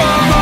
from